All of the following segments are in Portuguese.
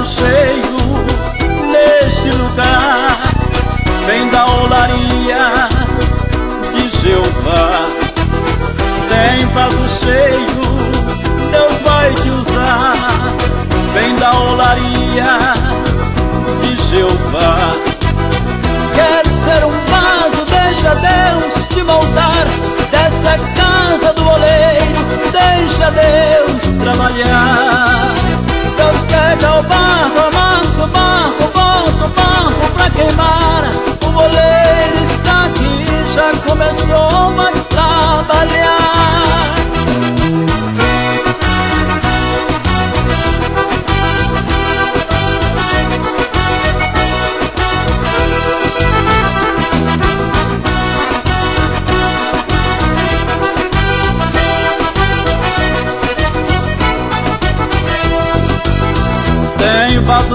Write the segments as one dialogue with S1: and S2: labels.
S1: no.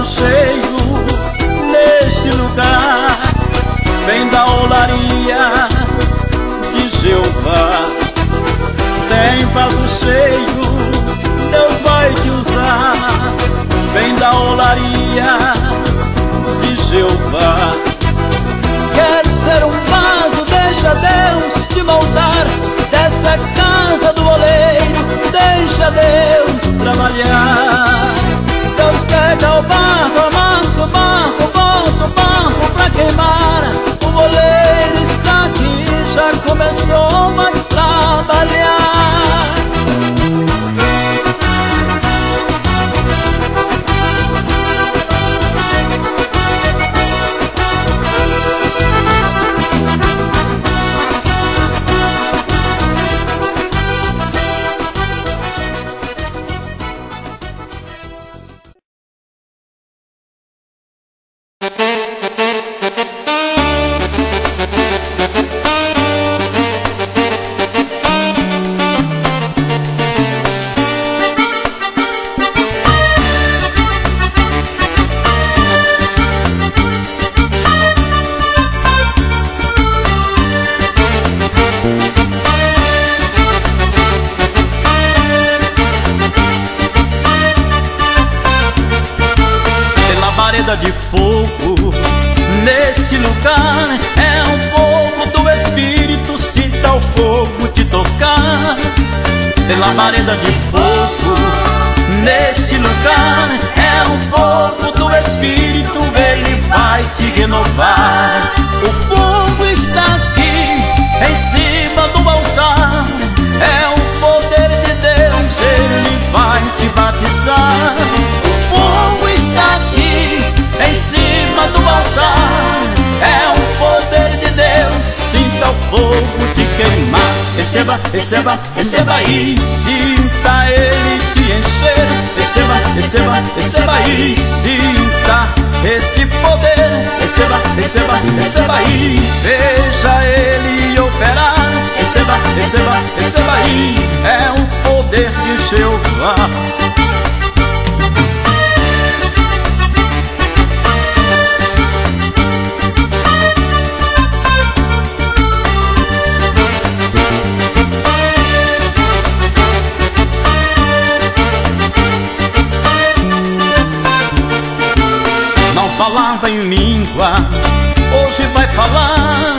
S1: Cheio neste lugar. Vem da olaria de Jeová. Tem vaso cheio, Deus vai te usar. Vem da olaria de Jeová. Quer ser um vaso, deixa Deus te moldar. Dessa casa do oleiro, deixa Deus trabalhar pega o barro, amassa o barro, bota o barro pra queimar. O goleiro está aqui, já começou a trabalhar. receba, receba, receba e sinta ele te encher. Receba, receba, receba e sinta este poder. Receba, receba, receba e veja ele operar. Receba, receba, receba e é um poder de Jeová. Em língua. Hoje vai falar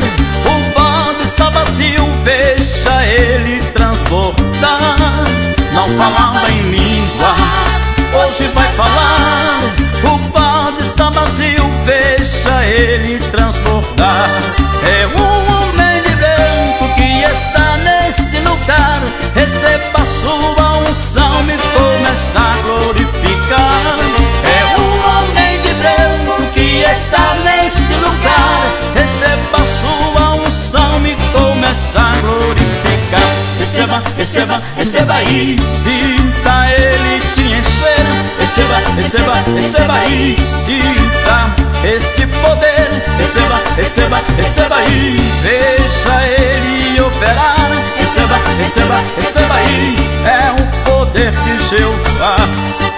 S1: receba, receba aí Sinta ele te encher. Receba, receba, receba aí Sinta este poder. Receba, receba, receba aí Veja ele operar. Receba, receba, receba aí É o poder de Jeová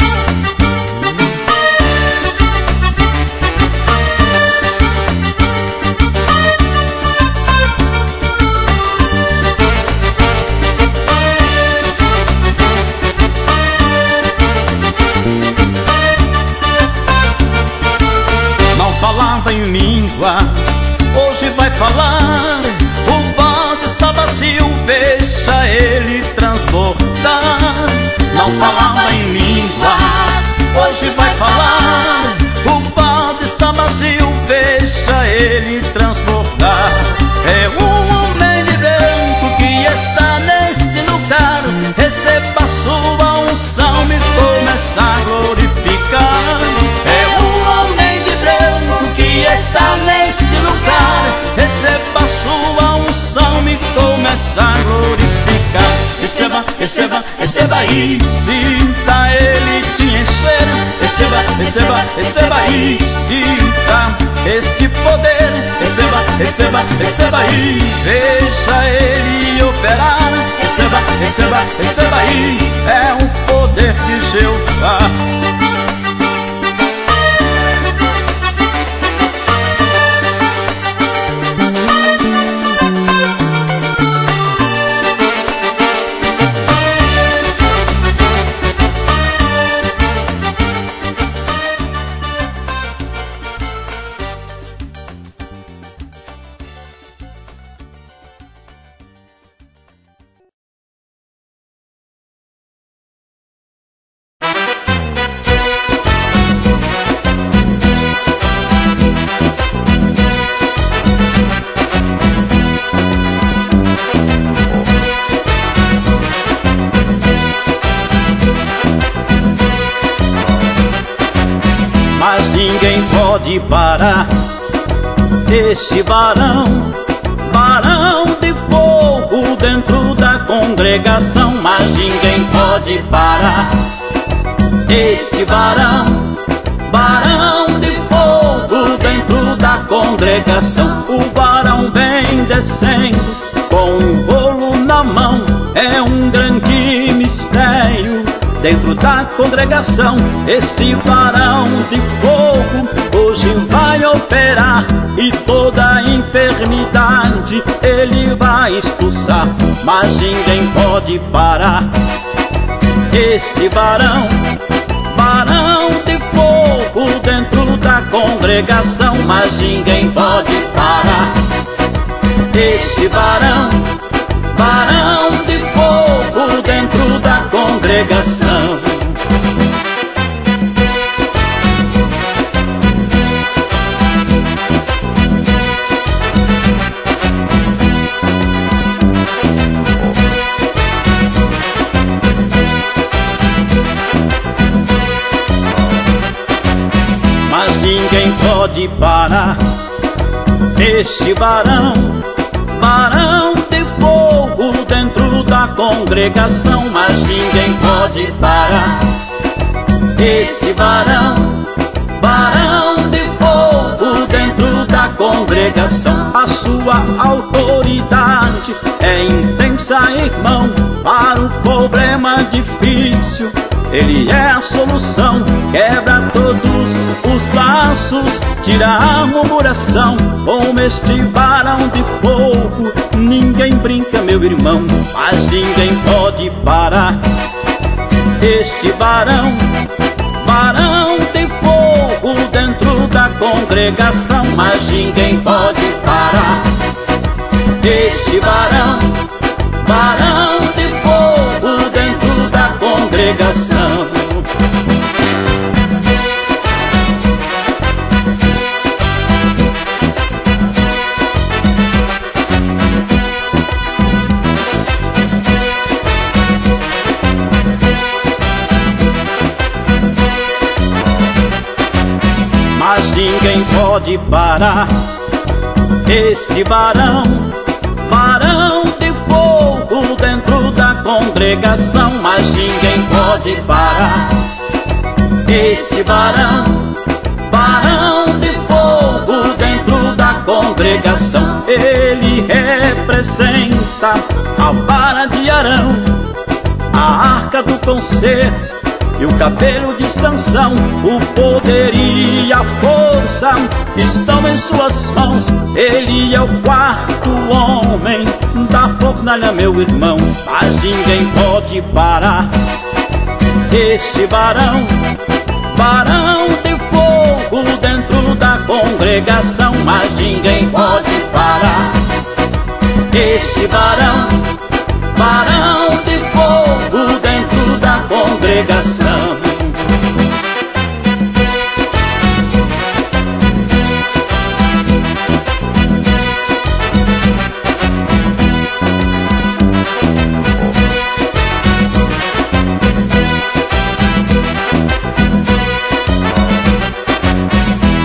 S1: Receba, receba, receba aí. Sinta ele te encher. Receba, receba, receba aí. Sinta este poder. Receba, receba, receba aí. Veja ele operar. Receba, receba, receba aí. É o poder de Jeová Este varão, varão de fogo dentro da congregação Mas ninguém pode parar. Esse varão, varão de fogo dentro da congregação O varão vem descendo com um bolo na mão É um grande mistério. Dentro da congregação Este varão de fogo hoje vai operar E toda enfermidade ele vai expulsar Mas ninguém pode parar. Esse varão, varão de fogo dentro da congregação Mas ninguém pode parar. Esse varão, varão de fogo dentro da congregação pode parar. Este varão, varão de fogo dentro da congregação, mas ninguém pode parar. Esse varão, varão congregação. A sua autoridade é intensa, irmão, para o problema difícil ele é a solução, quebra todos os laços, tira a murmuração. Com este varão de fogo, ninguém brinca, meu irmão, mas ninguém pode parar. Este varão, varão de fogo dentro da congregação, mas ninguém pode parar. Este varão, varão de fogo dentro da congregação. Pode parar esse varão, varão de fogo dentro da congregação congregação, mas ninguém pode parar. Esse barão, barão de fogo dentro da congregação, ele representa a vara de Arão, a arca do concerto e o cabelo de Sansão, o poder e a força estão em suas mãos. Ele é o quarto homem da fornalha, meu irmão, mas ninguém pode parar este barão, barão de fogo dentro da congregação, mas ninguém pode parar este barão congregação.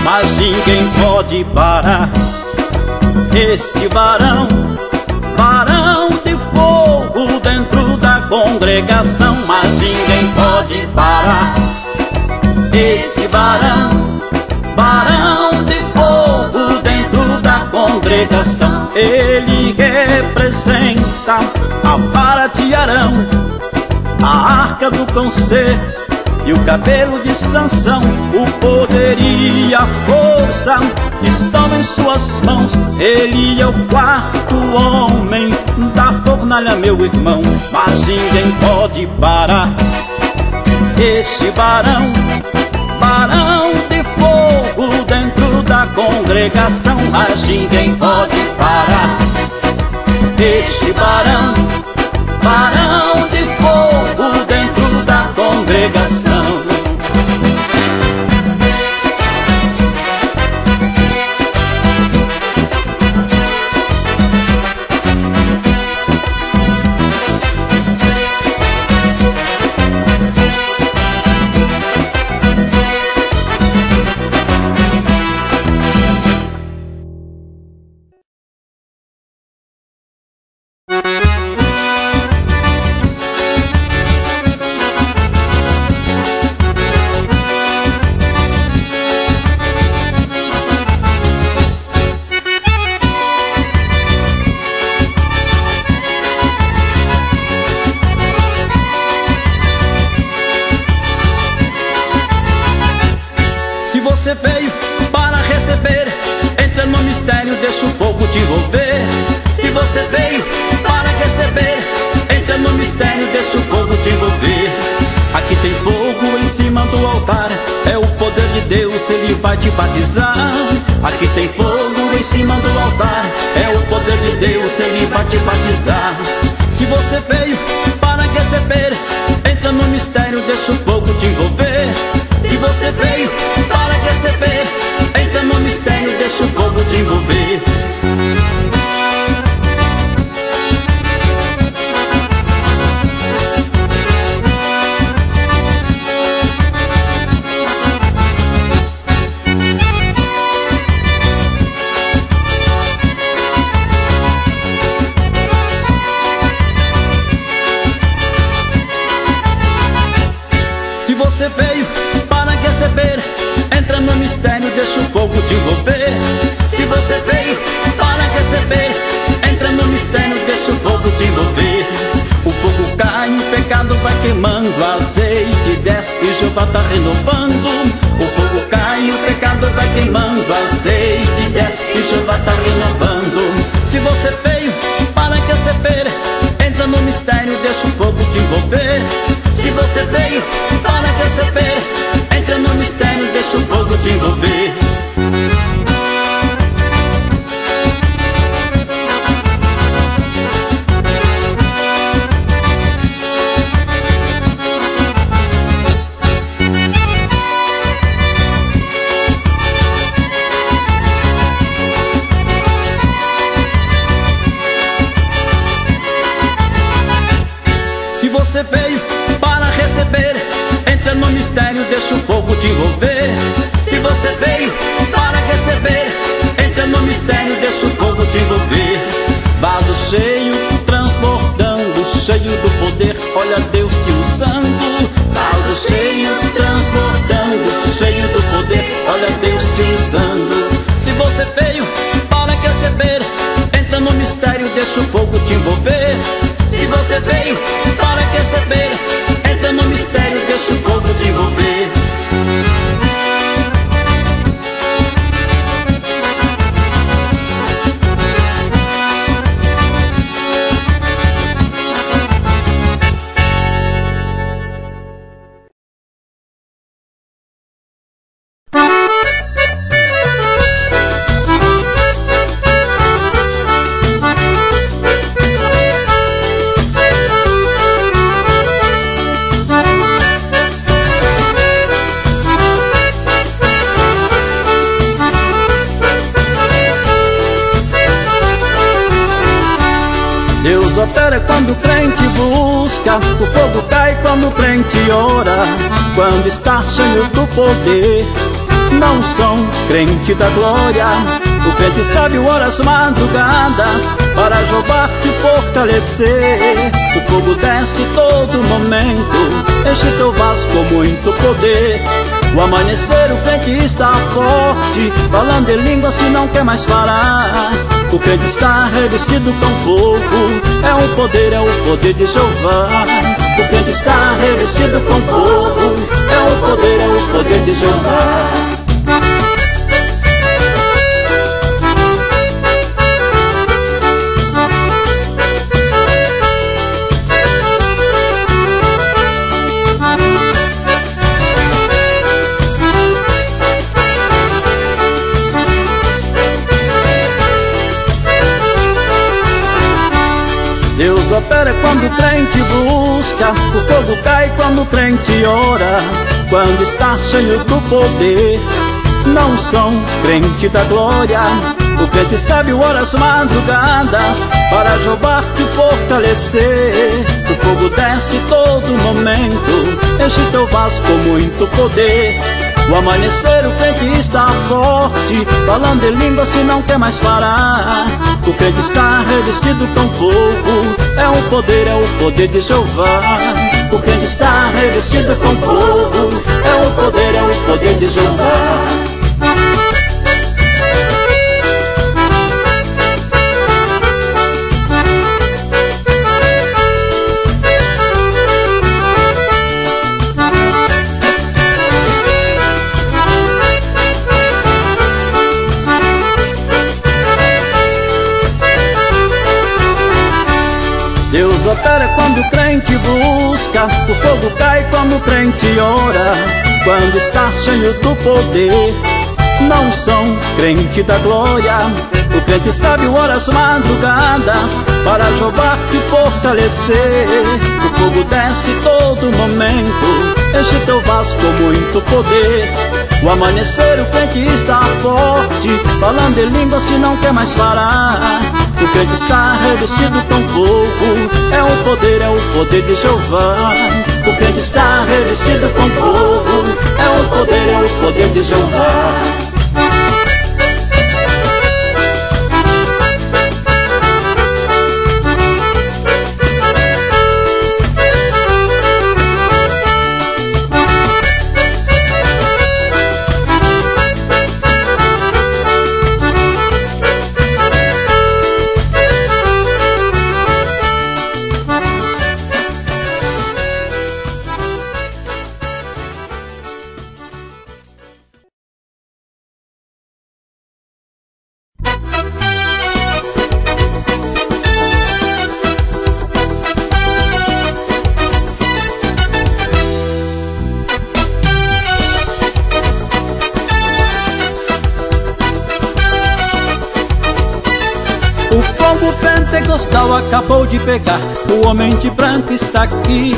S1: mas ninguém pode parar esse varão, varão de fogo dentro da congregação, esse varão, varão de fogo dentro da congregação. Ele representa a vara de Arão, a arca do concerto e o cabelo de Sansão, o poder e a força estão em suas mãos. Ele é o quarto homem da fornalha, meu irmão, mas ninguém pode parar este barão, barão de fogo dentro da congregação, mas ninguém pode parar este barão, barão de fogo dentro da congregação. você veio para receber. Entra no mistério, deixa o fogo te envolver. Se você veio para receber Entra no mistério, deixa o fogo te envolver. Aqui tem fogo em cima do altar. É o poder de Deus, ele vai te batizar. Aqui tem fogo em cima do altar. É o poder de Deus, ele vai te batizar. Se você veio para receber Entra no mistério, deixa o fogo te envolver. Se você veio para receber, entra no mistério, deixa o fogo te envolver. perceber. Entra no mistério, deixa o fogo te envolver. Se você veio para receber. Entra no mistério, deixa o fogo te envolver. O fogo cai, o pecado vai queimando. Azeite desce, Jeová tá renovando. O fogo cai, o pecado vai queimando. Azeite desce, Jeová tá renovando. Se você veio para receber. Entra no mistério, deixa o fogo te envolver. Se você veio para receber. cheio do o fogo cai quando o crente ora Quando está cheio do poder. Não são crente da glória O crente sabe ora as madrugadas Para jogar e fortalecer. O fogo desce todo momento Enche teu vaso com muito poder o amanhecer o crente está forte. Falando em língua se não quer mais parar O crente está revestido com fogo. É o poder, é o poder de Jeová. O crente está revestido com fogo. É o poder, é o poder de Jeová Deus opera quando o crente busca. O fogo cai quando o crente ora. Quando está cheio do poder Não são crente da glória. O crente sabe horas madrugadas Para jogar e fortalecer. O fogo desce todo momento Enche teu vaso com muito poder o amanhecer o crente está forte Falando em língua se não quer mais parar. O crente está revestido com fogo É o poder, é o poder de Jeová. O crente está revestido com fogo É o poder, é o poder de Jeová crente busca. O fogo cai quando o crente ora Quando está cheio do poder. Não são crente da glória. O crente sabe horas madrugadas Para jogar e fortalecer. O fogo desce todo momento Enche teu vaso com muito poder. O amanhecer o crente está forte. Falando em língua se não quer mais parar o crente está revestido com fogo. É o poder, é o poder de Jeová. O crente está revestido com fogo. É o poder, é o poder de Jeová acabou de pegar. O homem de branco está aqui.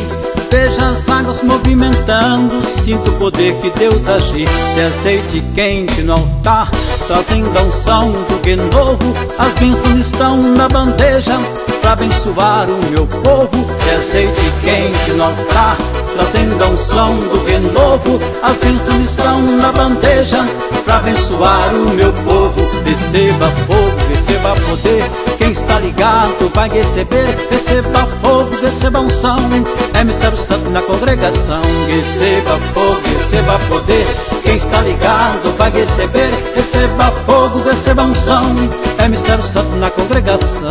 S1: Veja as águas movimentando. Sinto o poder que Deus agir De azeite quente no altar Trazendo a unção do renovo As bênçãos estão na bandeja Pra abençoar o meu povo. De azeite quente no altar Trazendo a unção do renovo As bênçãos estão na bandeja Pra abençoar o meu povo. Receba fogo, receba poder. Quem está ligado vai receber, receba fogo, receba unção. É mistério santo na congregação. Receba fogo, receba poder. Quem está ligado vai receber, receba fogo, receba unção. É mistério santo na congregação.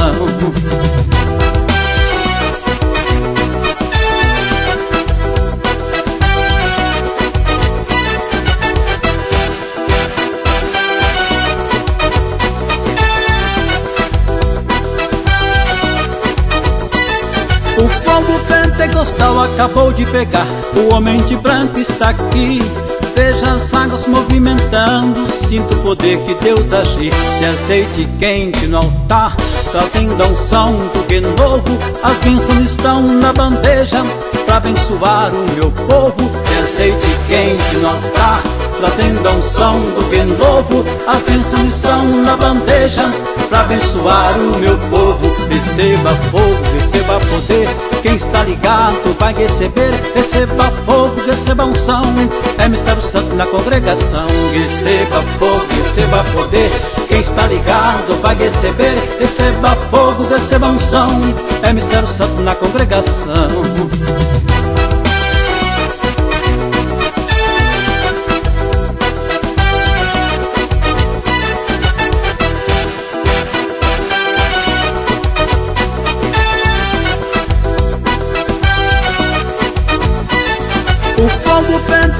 S1: Pentecostal acabou de pegar. O homem de branco está aqui. Veja as águas movimentando. Sinto o poder que Deus agir De azeite quente no altar. Trazendo a unção do renovo. As bênçãos estão na bandeja. Pra abençoar o meu povo. De azeite quente no altar Trazendo a unção do renovo As bênçãos estão na bandeja Pra abençoar o meu povo. Receba fogo, receba poder. Quem está ligado vai receber. Receba fogo, receba unção. É mistério santo na congregação. Receba fogo, receba poder. Quem está ligado vai receber. Receba fogo, receba unção. É mistério santo na congregação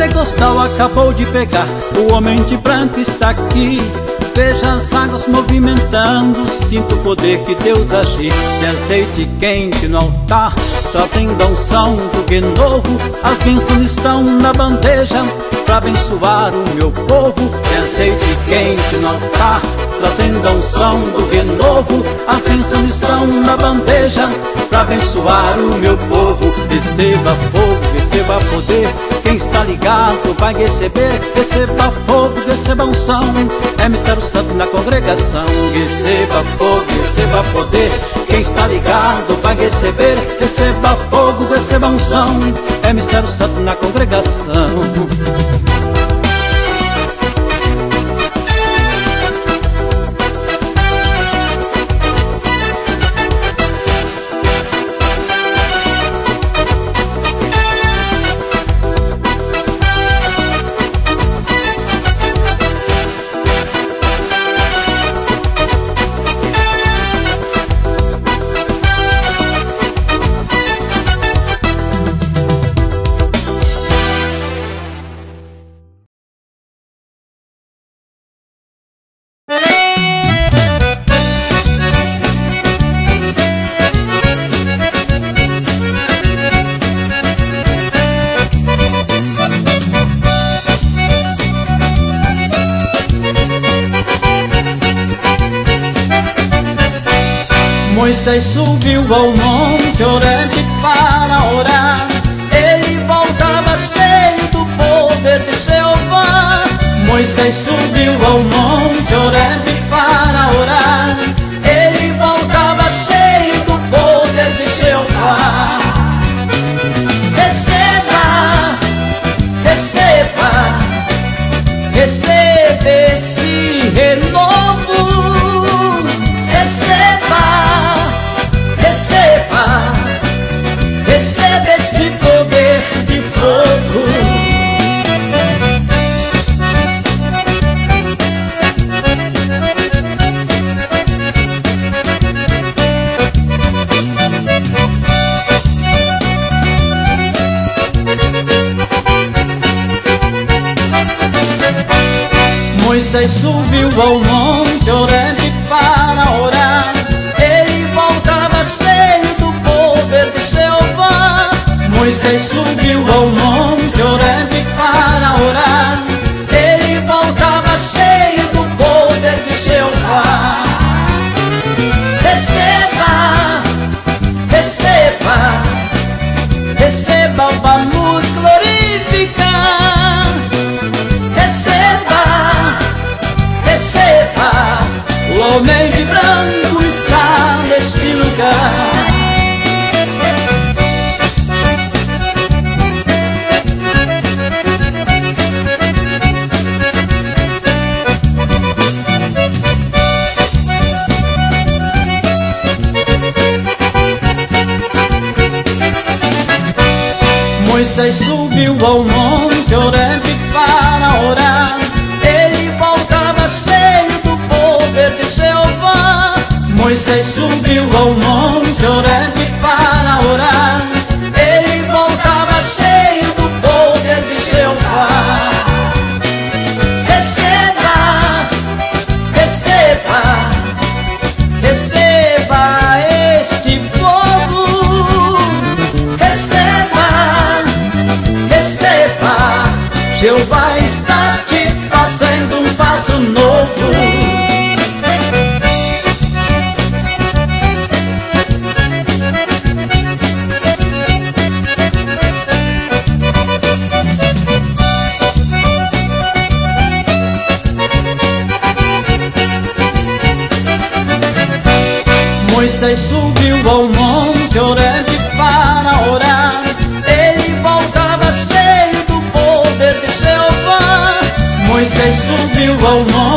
S1: pentecostal acabou de pegar. O homem de branco está aqui. Veja as águas movimentando. Sinto o poder que Deus agir. De azeite quente no altar. Trazendo a unção do renovo As bênçãos estão na bandeja Pra abençoar o meu povo. De azeite quente no altar. Trazendo a unção do renovo As bênçãos estão na bandeja Pra abençoar o meu povo. Receba fogo, receba poder Quem está ligado vai receber Receba fogo, receba unção. É mistério santo na congregação. Receba fogo, receba poder. Quem está ligado vai receber Receba fogo, receba unção. É mistério santo na congregação Moisés subiu ao monte Orante para orar? Ele voltava cheio do poder de Jeová Moisés subiu ao monte Orante Moisés subiu ao monte Orante para orar. Ele voltava cheio do poder de Jeová. Moisés subiu ao monte 在手表旺我 Moisés subiu ao monte Horeb para orar. Ele voltava cheio do poder de Jeová. Moisés subiu ao monte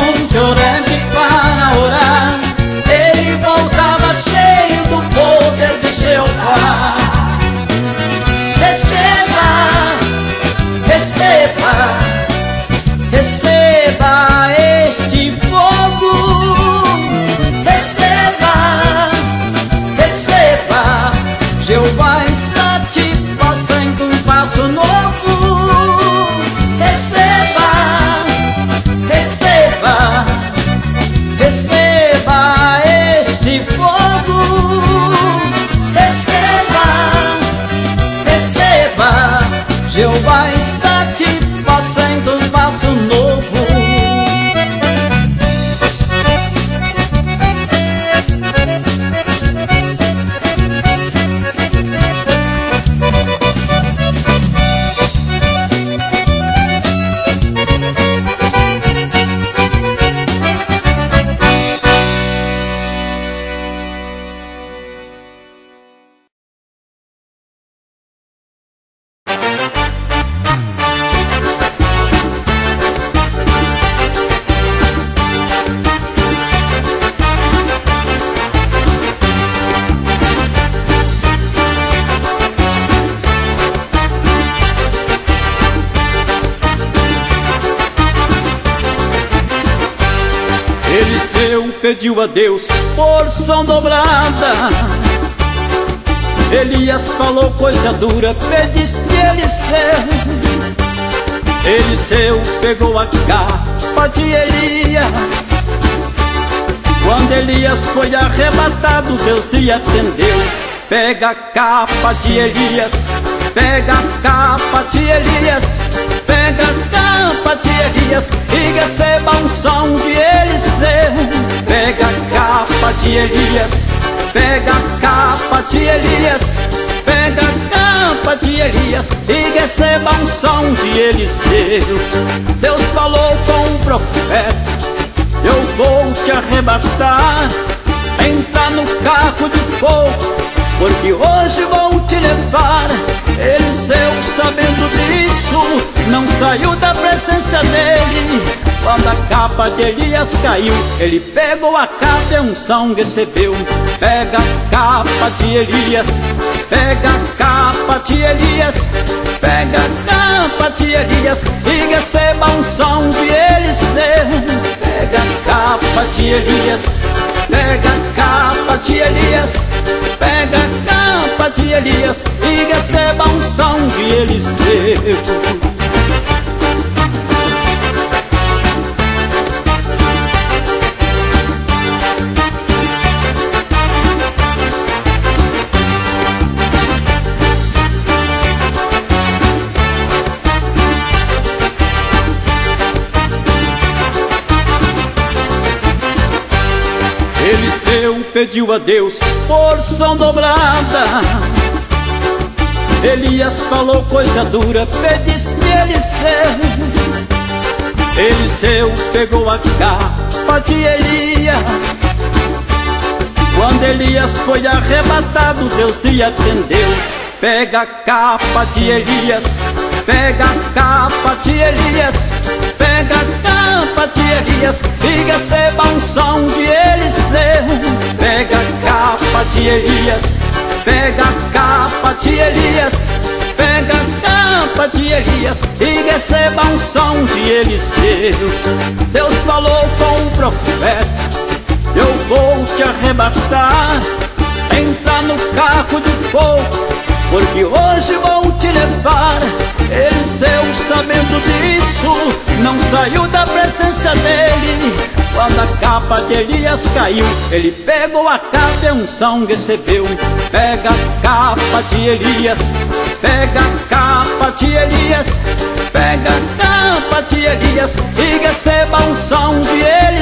S1: pediu a Deus porção dobrada. Elias falou coisa dura, pediste Eliseu Eliseu pegou a capa de Elias. Quando Elias foi arrebatado, Deus lhe atendeu. Pega a capa de Elias, pega a capa de Elias. Pega a capa de Elias e receba um som de Eliseu. Pega a capa de Elias, pega a capa de Elias. Pega a capa de Elias e receba um som de Eliseu. Deus falou com o profeta eu vou te arrebatar. Entrar no carro de fogo Porque hoje vou te levar. Eliseu sabendo disso. Não saiu da presença dele. Quando a capa de Elias caiu Ele pegou a capa e a unção recebeu. Pega a capa de Elias. Pega a capa de Elias Pega capa de Elias E receba a unção de Eliseu Pega capa de Elias, pega capa de Elias, pega capa de Elias e receba um som de Eliseu. Eliseu pediu a Deus porção dobrada. Elias falou coisa dura, pediste Eliseu Eliseu pegou a capa de Elias. Quando Elias foi arrebatado, Deus lhe atendeu. Pega a capa de Elias, pega a capa de Elias Pega capa de Elias e receba um som de Eliseu. Pega capa de Elias, pega capa de Elias Pega capa de Elias e receba um som de Eliseu. Deus falou com o profeta Eu vou te arrebatar Entra no carro de fogo porque hoje vou te levar. Eliseu, sabendo disso, não saiu da presença dele. Quando a capa de Elias caiu, ele pegou a capa e unção recebeu. Pega a capa de Elias, pega a capa de Elias, pega a capa de Elias e receba a unção de Eliseu.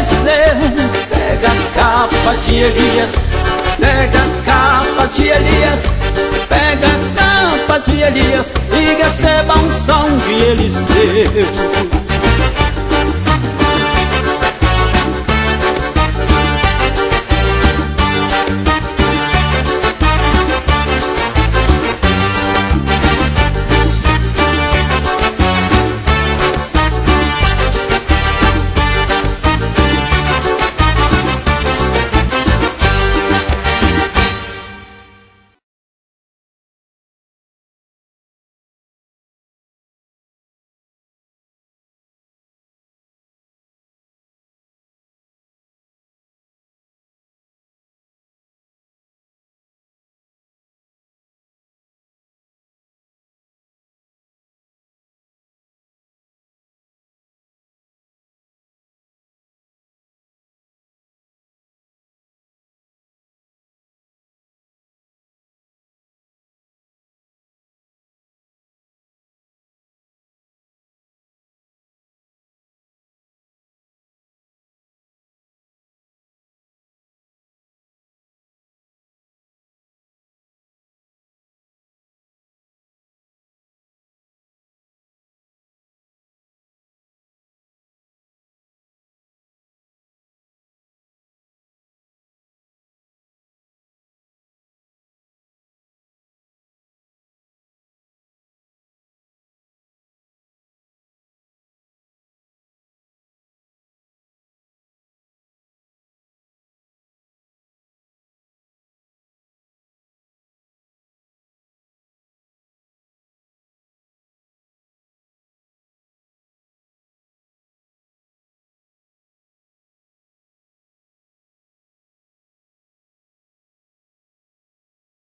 S1: Capa de Elias, pega a capa de Elias, pega a capa de Elias. E receba a unção de Eliseu.